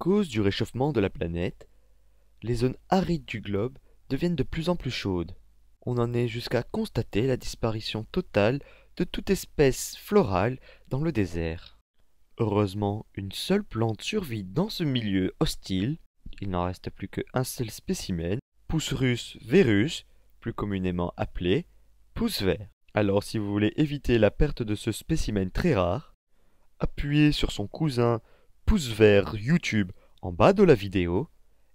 du réchauffement de la planète, les zones arides du globe deviennent de plus en plus chaudes. On en est jusqu'à constater la disparition totale de toute espèce florale dans le désert. Heureusement, une seule plante survit dans ce milieu hostile. Il n'en reste plus qu'un seul spécimen, Pousserus verus, plus communément appelé pouce vert. Alors si vous voulez éviter la perte de ce spécimen très rare, appuyez sur son cousin pouce vert YouTube en bas de la vidéo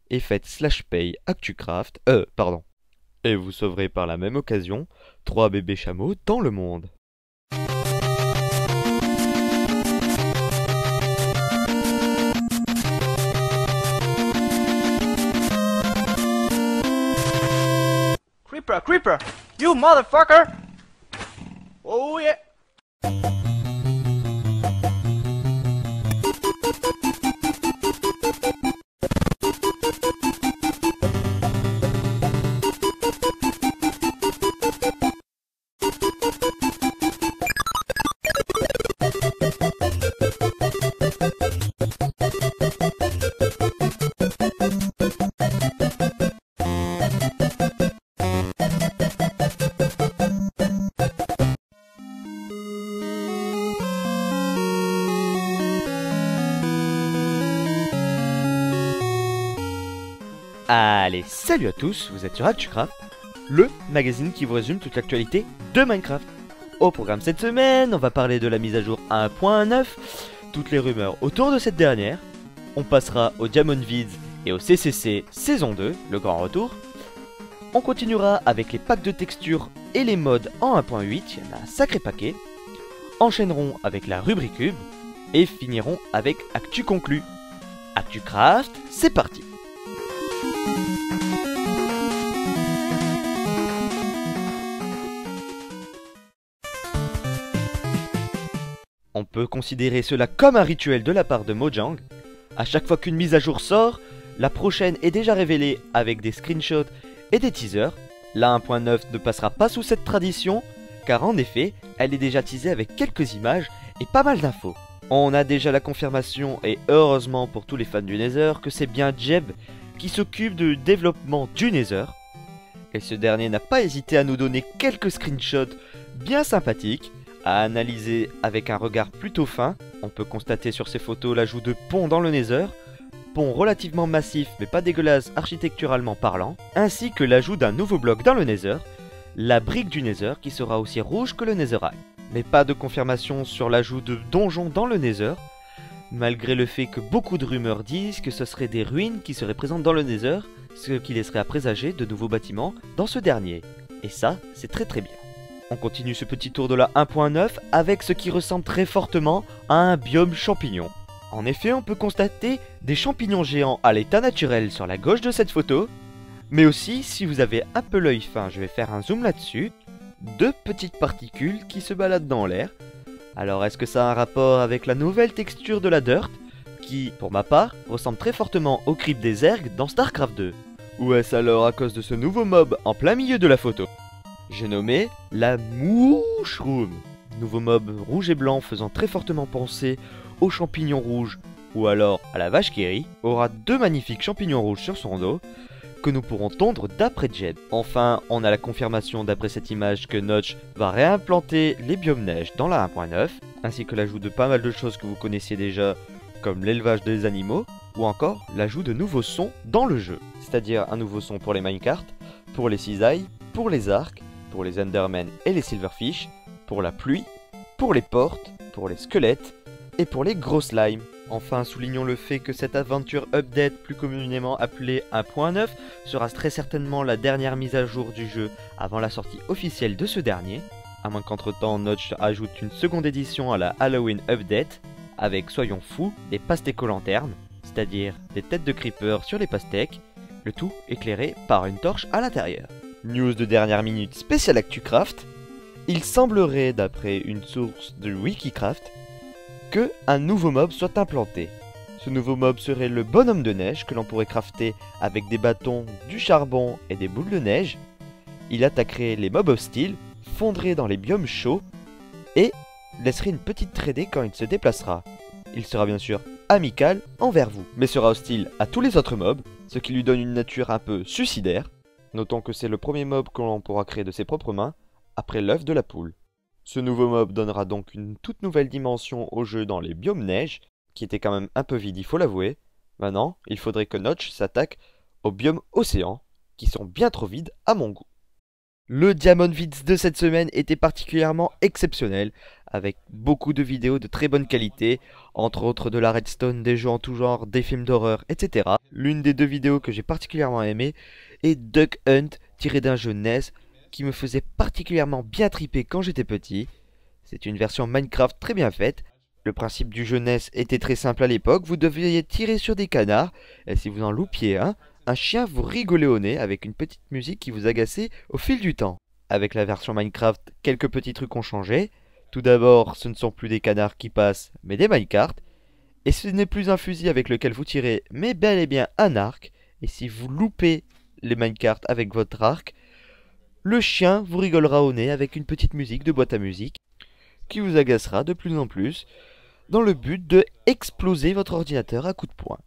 et faites slash pay ActuCraft, euh, pardon. Et vous sauverez par la même occasion trois bébés chameaux dans le monde. Creeper, creeper! You motherfucker! Oh yeah! Allez, salut à tous, vous êtes sur ActuCraft, le magazine qui vous résume toute l'actualité de Minecraft. Au programme cette semaine, on va parler de la mise à jour 1.9, toutes les rumeurs autour de cette dernière, on passera au Diamond Vids et au CCC saison 2, le grand retour. On continuera avec les packs de textures et les modes en 1.8, il y en a un sacré paquet. Enchaînerons avec la rubrique et finirons avec Actu conclu. ActuCraft, c'est parti peut considérer cela comme un rituel de la part de Mojang. À chaque fois qu'une mise à jour sort, la prochaine est déjà révélée avec des screenshots et des teasers. La 1.9 ne passera pas sous cette tradition, car en effet, elle est déjà teasée avec quelques images et pas mal d'infos. On a déjà la confirmation, et heureusement pour tous les fans du Nether, que c'est bien Jeb qui s'occupe du développement du Nether. Et ce dernier n'a pas hésité à nous donner quelques screenshots bien sympathiques, à analyser avec un regard plutôt fin. On peut constater sur ces photos l'ajout de ponts dans le Nether, pont relativement massif mais pas dégueulasse architecturalement parlant, ainsi que l'ajout d'un nouveau bloc dans le Nether, la brique du Nether qui sera aussi rouge que le Netherite. Mais pas de confirmation sur l'ajout de donjons dans le Nether, malgré le fait que beaucoup de rumeurs disent que ce seraient des ruines qui seraient présentes dans le Nether, ce qui laisserait à présager de nouveaux bâtiments dans ce dernier. Et ça, c'est très très bien. On continue ce petit tour de la 1.9 avec ce qui ressemble très fortement à un biome champignon. En effet, on peut constater des champignons géants à l'état naturel sur la gauche de cette photo, mais aussi, si vous avez un peu l'œil fin, je vais faire un zoom là-dessus, deux petites particules qui se baladent dans l'air. Alors est-ce que ça a un rapport avec la nouvelle texture de la dirt, qui, pour ma part, ressemble très fortement au crypt des ergs dans StarCraft 2 Ou est-ce alors à cause de ce nouveau mob en plein milieu de la photo? J'ai nommé la Mouchroom. Nouveau mob rouge et blanc faisant très fortement penser aux champignons rouges ou alors à la vache qui aura deux magnifiques champignons rouges sur son dos que nous pourrons tondre d'après Jed. Enfin, on a la confirmation d'après cette image que Notch va réimplanter les biomes neige dans la 1.9, ainsi que l'ajout de pas mal de choses que vous connaissiez déjà, comme l'élevage des animaux, ou encore l'ajout de nouveaux sons dans le jeu, c'est-à-dire un nouveau son pour les minecarts, pour les cisailles, pour les arcs, pour les Endermen et les Silverfish, pour la pluie, pour les portes, pour les squelettes et pour les gros slimes. Enfin, soulignons le fait que cette aventure update, plus communément appelée 1.9, sera très certainement la dernière mise à jour du jeu avant la sortie officielle de ce dernier, à moins qu'entre-temps Notch ajoute une seconde édition à la Halloween Update, avec, soyons fous, des pastèques lanternes, c'est-à-dire des têtes de creeper sur les pastèques, le tout éclairé par une torche à l'intérieur. News de dernière minute spécial ActuCraft, il semblerait, d'après une source de Wikicraft, que un nouveau mob soit implanté. Ce nouveau mob serait le bonhomme de neige que l'on pourrait crafter avec des bâtons, du charbon et des boules de neige. Il attaquerait les mobs hostiles, fondrait dans les biomes chauds et laisserait une petite tradée quand il se déplacera. Il sera bien sûr amical envers vous, mais sera hostile à tous les autres mobs, ce qui lui donne une nature un peu suicidaire. Notons que c'est le premier mob que l'on pourra créer de ses propres mains, après l'œuf de la poule. Ce nouveau mob donnera donc une toute nouvelle dimension au jeu dans les biomes neige, qui était quand même un peu vide, il faut l'avouer. Maintenant, il faudrait que Notch s'attaque aux biomes océans, qui sont bien trop vides à mon goût. Le Diamond Vids de cette semaine était particulièrement exceptionnel, avec beaucoup de vidéos de très bonne qualité, entre autres de la redstone, des jeux en tout genre, des films d'horreur, etc. L'une des deux vidéos que j'ai particulièrement aimé est Duck Hunt, tiré d'un jeu NES, qui me faisait particulièrement bien triper quand j'étais petit. C'est une version Minecraft très bien faite. Le principe du jeu NES était très simple à l'époque, vous deviez tirer sur des canards, et si vous en loupiez un, un chien vous rigolait au nez avec une petite musique qui vous agaçait au fil du temps. Avec la version Minecraft, quelques petits trucs ont changé. Tout d'abord, ce ne sont plus des canards qui passent, mais des minecarts. Et ce n'est plus un fusil avec lequel vous tirez, mais bel et bien un arc. Et si vous loupez les minecarts avec votre arc, le chien vous rigolera au nez avec une petite musique de boîte à musique qui vous agacera de plus en plus dans le but de exploser votre ordinateur à coups de poing.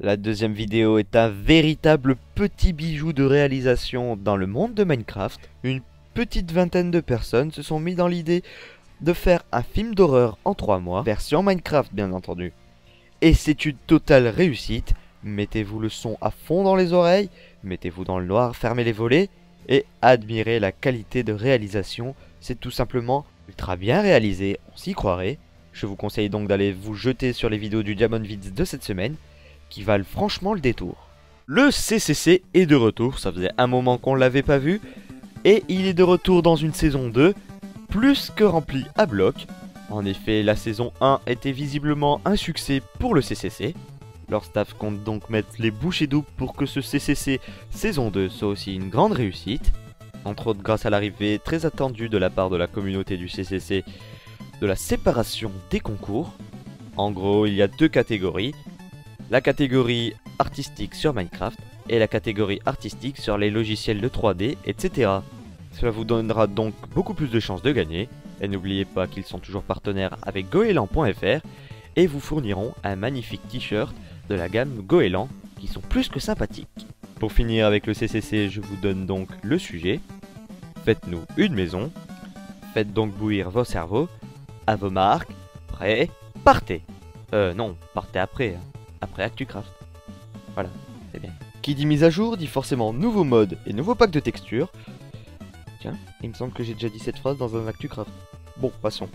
La deuxième vidéo est un véritable petit bijou de réalisation dans le monde de Minecraft. Une petite vingtaine de personnes se sont mis dans l'idée de faire un film d'horreur en 3 mois, version Minecraft bien entendu. Et c'est une totale réussite. Mettez-vous le son à fond dans les oreilles, mettez-vous dans le noir, fermez les volets et admirez la qualité de réalisation. C'est tout simplement ultra bien réalisé, on s'y croirait. Je vous conseille donc d'aller vous jeter sur les vidéos du Diamond Vids de cette semaine qui valent franchement le détour. Le CCC est de retour, ça faisait un moment qu'on l'avait pas vu, et il est de retour dans une saison 2, plus que remplie à bloc. En effet, la saison 1 était visiblement un succès pour le CCC. Leur staff compte donc mettre les bouchées doubles pour que ce CCC saison 2 soit aussi une grande réussite. Entre autres grâce à l'arrivée très attendue de la part de la communauté du CCC de la séparation des concours. En gros, il y a deux catégories, la catégorie artistique sur Minecraft et la catégorie artistique sur les logiciels de 3D, etc. Cela vous donnera donc beaucoup plus de chances de gagner, et n'oubliez pas qu'ils sont toujours partenaires avec goéland.fr et vous fourniront un magnifique t-shirt de la gamme Goéland qui sont plus que sympathiques. Pour finir avec le CCC, je vous donne donc le sujet. Faites-nous une maison. Faites donc bouillir vos cerveaux. À vos marques. Prêt Partez Euh non, partez après. Hein après ActuCraft. Voilà, c'est bien. Qui dit mise à jour dit forcément nouveau mode et nouveau pack de textures. Il me semble que j'ai déjà dit cette phrase dans un ActuCraft. Bon, passons.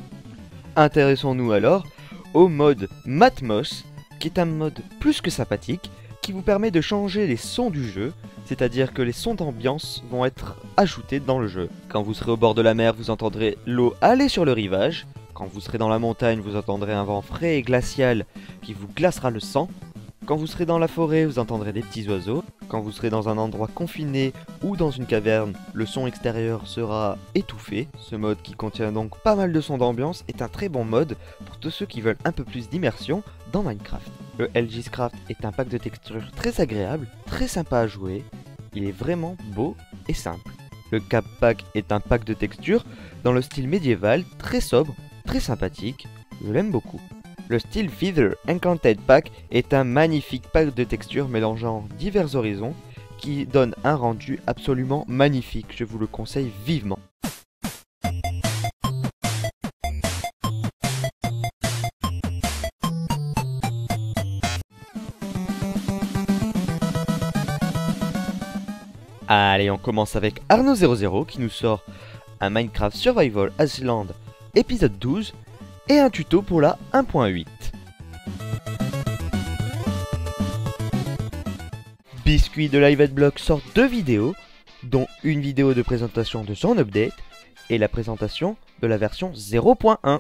Intéressons-nous alors au mode Matmos, qui est un mode plus que sympathique, qui vous permet de changer les sons du jeu, c'est-à-dire que les sons d'ambiance vont être ajoutés dans le jeu. Quand vous serez au bord de la mer, vous entendrez l'eau aller sur le rivage, quand vous serez dans la montagne, vous entendrez un vent frais et glacial qui vous glacera le sang. Quand vous serez dans la forêt, vous entendrez des petits oiseaux. Quand vous serez dans un endroit confiné ou dans une caverne, le son extérieur sera étouffé. Ce mode qui contient donc pas mal de sons d'ambiance est un très bon mode pour tous ceux qui veulent un peu plus d'immersion dans Minecraft. Le LG Craft est un pack de textures très agréable, très sympa à jouer. Il est vraiment beau et simple. Le Cap Pack est un pack de textures dans le style médiéval, très sobre, très sympathique, je l'aime beaucoup. Le style Feather Enchanted Pack est un magnifique pack de textures mélangeant divers horizons qui donne un rendu absolument magnifique, je vous le conseille vivement. Allez, on commence avec Arnaud00 qui nous sort un Minecraft Survival Island épisode 12 et un tuto pour la 1.8. Biscuit de Live Block sort deux vidéos, dont une vidéo de présentation de son update et la présentation de la version 0.1.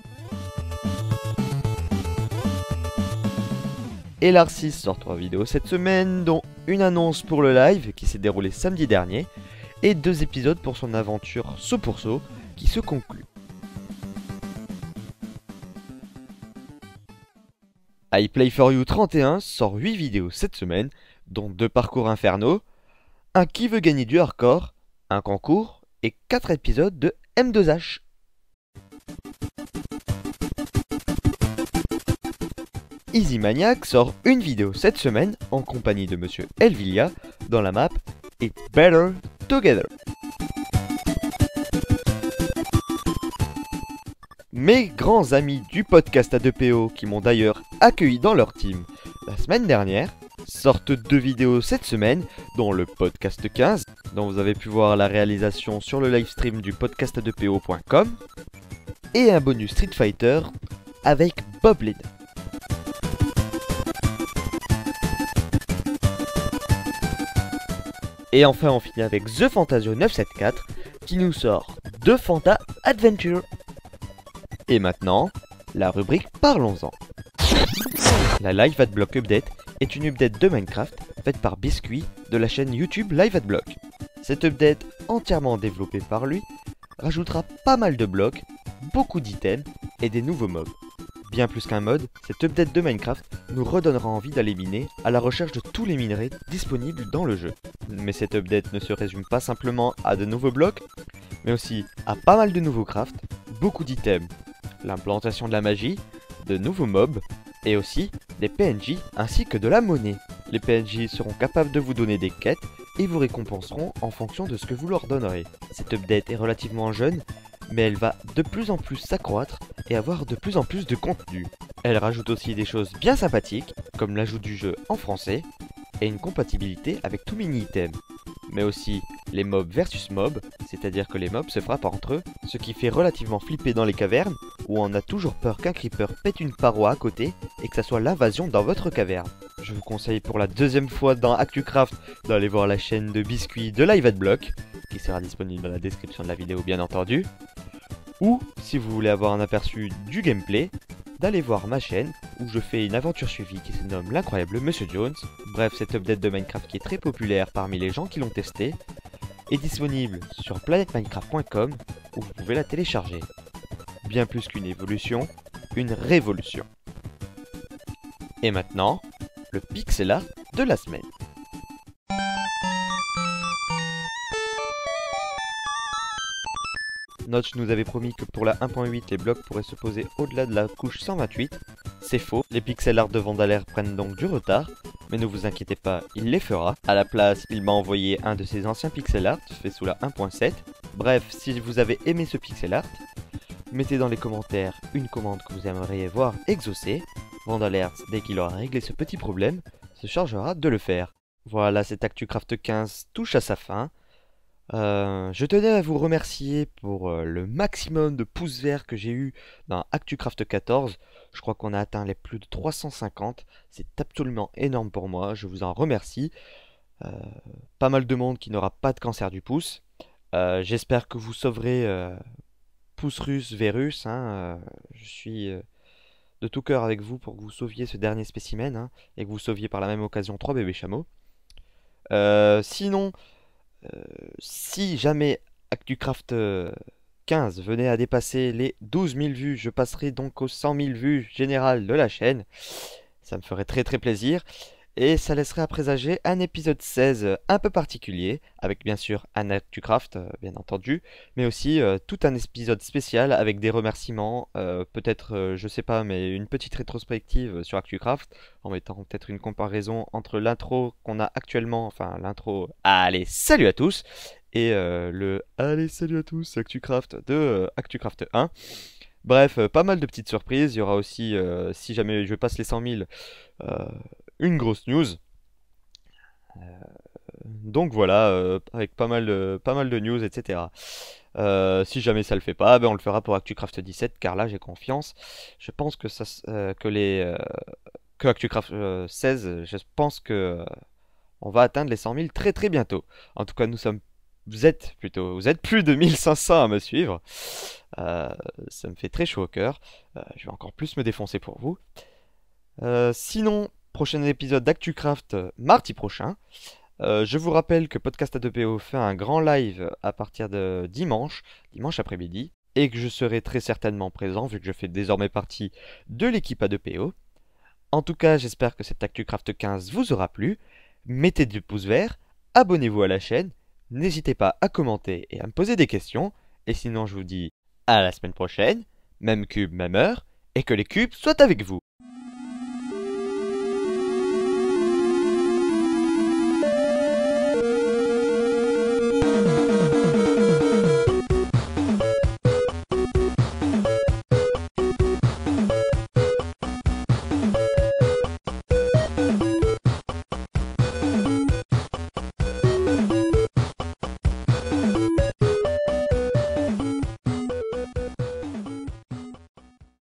Et l'Ar6 sort trois vidéos cette semaine, dont une annonce pour le live qui s'est déroulé samedi dernier, et deux épisodes pour son aventure saut pour saut qui se conclut. I Play For You 31 sort 8 vidéos cette semaine, dont 2 parcours infernaux, un qui veut gagner du hardcore, un concours et 4 épisodes de M2H. Easy Maniac sort une vidéo cette semaine en compagnie de Monsieur Elvilia dans la map It's Better Together. Mes grands amis du podcast A2PO qui m'ont d'ailleurs accueilli dans leur team la semaine dernière sortent deux vidéos cette semaine, dont le podcast 15, dont vous avez pu voir la réalisation sur le livestream du podcast A2PO.com, et un bonus Street Fighter avec Bob Lid. Et enfin on finit avec The Fantasio 974 qui nous sort deux Fanta Adventure. Et maintenant, la rubrique Parlons-en. La Live Adblock Update est une update de Minecraft faite par Biscuit de la chaîne YouTube Live Adblock. Cette update, entièrement développée par lui, rajoutera pas mal de blocs, beaucoup d'items et des nouveaux mobs. Bien plus qu'un mode, cette update de Minecraft nous redonnera envie d'aller miner à la recherche de tous les minerais disponibles dans le jeu. Mais cette update ne se résume pas simplement à de nouveaux blocs, mais aussi à pas mal de nouveaux crafts, beaucoup d'items, l'implantation de la magie, de nouveaux mobs, et aussi des PNJ ainsi que de la monnaie. Les PNJ seront capables de vous donner des quêtes et vous récompenseront en fonction de ce que vous leur donnerez. Cette update est relativement jeune, mais elle va de plus en plus s'accroître et avoir de plus en plus de contenu. Elle rajoute aussi des choses bien sympathiques, comme l'ajout du jeu en français et une compatibilité avec tout mini-item. Mais aussi les mobs versus mobs, c'est-à-dire que les mobs se frappent entre eux, ce qui fait relativement flipper dans les cavernes, où on a toujours peur qu'un creeper pète une paroi à côté et que ça soit l'invasion dans votre caverne. Je vous conseille pour la deuxième fois dans ActuCraft d'aller voir la chaîne de biscuits de Live Block, qui sera disponible dans la description de la vidéo bien entendu. Ou, si vous voulez avoir un aperçu du gameplay, d'aller voir ma chaîne où je fais une aventure suivie qui se nomme l'incroyable Monsieur Jones. Bref, cette update de Minecraft qui est très populaire parmi les gens qui l'ont testé est disponible sur planetminecraft.com où vous pouvez la télécharger. Bien plus qu'une évolution, une révolution. Et maintenant, le pixel art de la semaine. Notch nous avait promis que pour la 1.8, les blocs pourraient se poser au-delà de la couche 128. C'est faux, les pixel art de Vandalair prennent donc du retard, mais ne vous inquiétez pas, il les fera. A la place, il m'a envoyé un de ses anciens pixel art, fait sous la 1.7. Bref, si vous avez aimé ce pixel art, mettez dans les commentaires une commande que vous aimeriez voir exaucée. Vandalert, dès qu'il aura réglé ce petit problème, se chargera de le faire. Voilà, cet ActuCraft 15 touche à sa fin. Euh, je tenais à vous remercier pour euh, le maximum de pouces verts que j'ai eu dans ActuCraft 14. Je crois qu'on a atteint les plus de 350. C'est absolument énorme pour moi. Je vous en remercie. Euh, pas mal de monde qui n'aura pas de cancer du pouce. J'espère que vous sauverez pouce russe Vérus. Hein. je suis de tout cœur avec vous pour que vous sauviez ce dernier spécimen hein, et que vous sauviez par la même occasion trois bébés chameaux. sinon, euh, si jamais ActuCraft 15 euh, venait à dépasser les 12 000 vues, je passerai donc aux 100 000 vues générales de la chaîne. Ça me ferait très très plaisir. Et ça laisserait à présager un épisode 16 un peu particulier, avec bien sûr un ActuCraft, euh, bien entendu, mais aussi euh, tout un épisode spécial avec des remerciements, euh, peut-être, je sais pas, mais une petite rétrospective sur ActuCraft, en mettant peut-être une comparaison entre l'intro qu'on a actuellement, enfin l'intro Allez, salut à tous, et le Allez, salut à tous, ActuCraft de ActuCraft 1. Bref, pas mal de petites surprises. Il y aura aussi, si jamais je passe les 100 000, une grosse news. Euh, donc voilà, euh, avec pas mal, de, mal de news, etc. Euh, si jamais ça le fait pas, ben on le fera pour ActuCraft 17, car là j'ai confiance. Je pense que ça, que les, que ActuCraft 16, je pense que on va atteindre les 100 000 très très bientôt. En tout cas, nous sommes, vous êtes plutôt, vous êtes plus de 1500 à me suivre. ça me fait très chaud au cœur. je vais encore plus me défoncer pour vous. sinon, prochain épisode d'ActuCraft euh, mardi prochain. Euh, je vous rappelle que Podcast A2PO fait un grand live à partir de dimanche, dimanche après-midi, et que je serai très certainement présent vu que je fais désormais partie de l'équipe A2PO. En tout cas, j'espère que cet ActuCraft 15 vous aura plu. Mettez du pouces verts, abonnez-vous à la chaîne, n'hésitez pas à commenter et à me poser des questions, Et sinon, je vous dis à la semaine prochaine, même cube, même heure, et que les cubes soient avec vous.